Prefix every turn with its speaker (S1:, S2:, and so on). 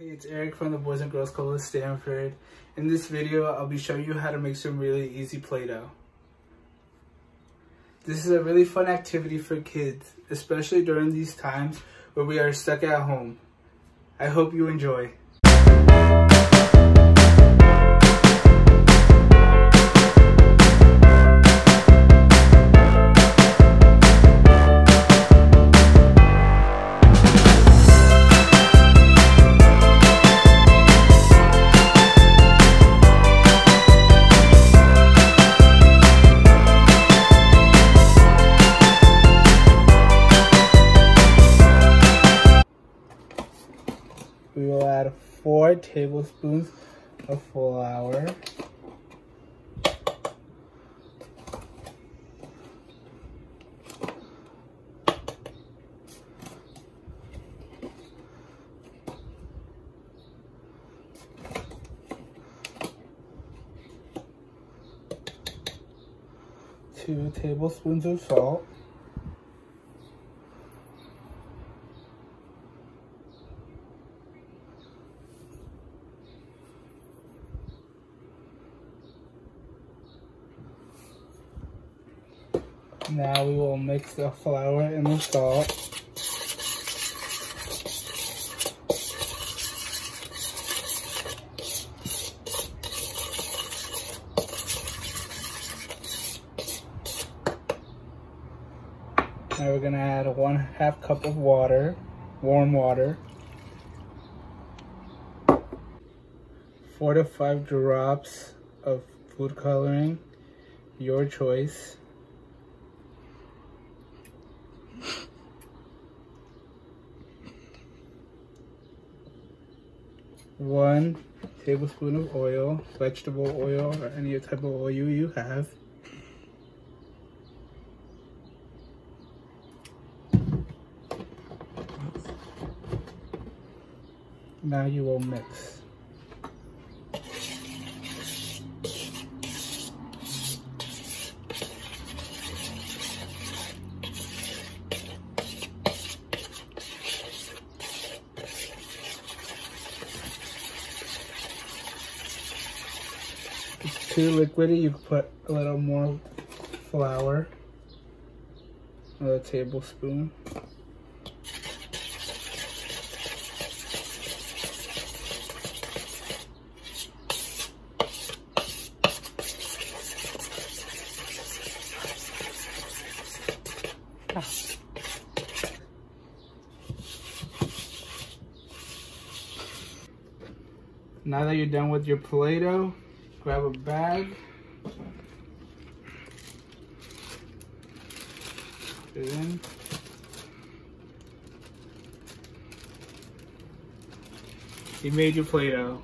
S1: Hey, it's Eric from the Boys and Girls Club of Stamford. In this video, I'll be showing you how to make some really easy Play-Doh. This is a really fun activity for kids, especially during these times where we are stuck at home. I hope you enjoy. Add four tablespoons of flour. Two tablespoons of salt. Now we will mix the flour and the salt. Now we're gonna add one half cup of water, warm water. Four to five drops of food coloring, your choice. One tablespoon of oil, vegetable oil, or any type of oil you have. Now you will mix. it's too liquidy, you can put a little more flour, another tablespoon. Now that you're done with your Play-Doh, grab a bag. Put it in. You made your Play-Doh.